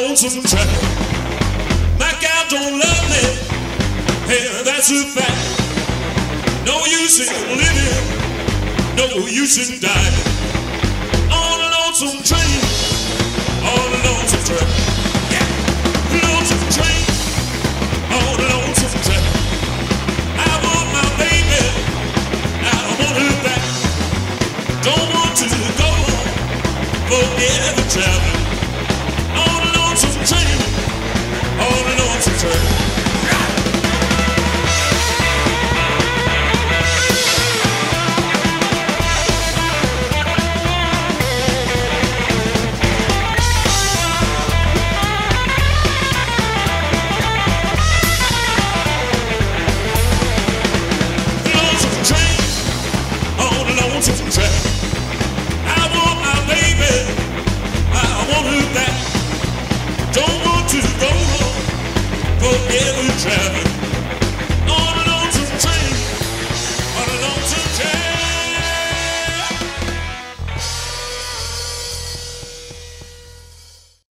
lonesome track. My gal don't love me, and that's a fact. No use in living, no use in dying. On a lonesome train, on a lonesome track. Yeah, lonesome train, on a lonesome track. I want my baby, I want her back. Don't want to go forever traveling